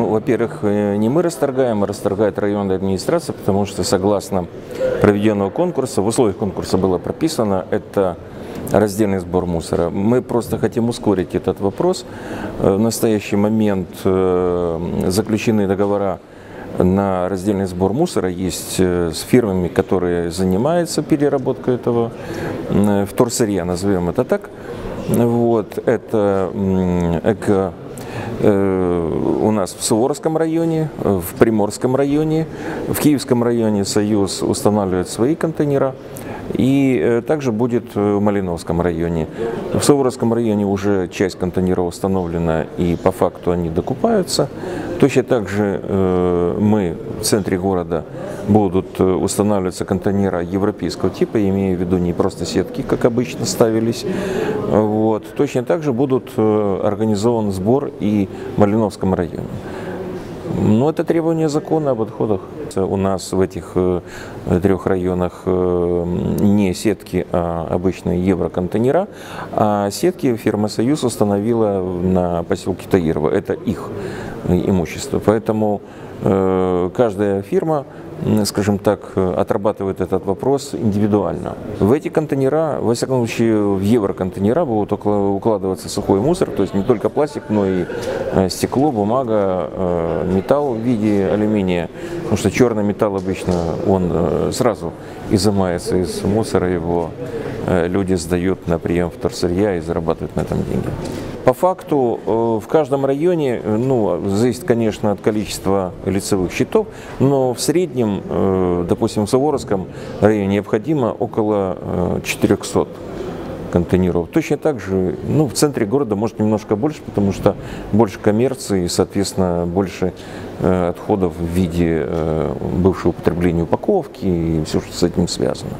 Ну, во-первых, э, не мы расторгаем, а расторгает районная администрация, потому что согласно проведенного конкурса, в условиях конкурса было прописано, это раздельный сбор мусора. Мы просто хотим ускорить этот вопрос. Э, В настоящий момент э, заключены договора на раздельный сбор мусора есть с фирмами, которые занимаются переработкой этого вторсырья, назовем это так. Вот, это эко у нас в Суворовском районе, э, в Приморском районе, в Киевском районе Союз устанавливает свои контейнера. И э, также будет э, в Малиновском районе. В Суворовском районе уже часть контейнеров установлена и по факту они докупаются. Точно так же э, мы в центре города будут э, устанавливаться контейнеры европейского типа, я имею в виду не просто сетки, как обычно ставились. Вот. Точно так же будут э, организован сбор и в Малиновском районе. Ну, это требование закона об отходах. У нас в этих э, трех районах э, не сетки, а обычные евроконтейнера, а сетки фирма «Союз» установила на поселке Таирова. Это их имущество. Поэтому э, каждая фирма, скажем так, э, отрабатывает этот вопрос индивидуально. В эти контейнера, во всяком случае, в евроконтейнера будут укладываться сухой мусор, то есть не только пластик, но и э, стекло, бумага, э, металл в виде алюминия. Потому что черный металл обычно, он сразу изымается из мусора, его люди сдают на прием вторсырья и зарабатывают на этом деньги. По факту э, в каждом районе, э, ну, зависит, конечно, от количества лицевых счетов, но в среднем, э, допустим, в Суворовском районе необходимо около э, 400 контейнеров. Точно так же, ну, в центре города может немножко больше, потому что больше коммерции соответственно, больше э, отходов в виде э, бывшего употребления упаковки и все, что с этим связано.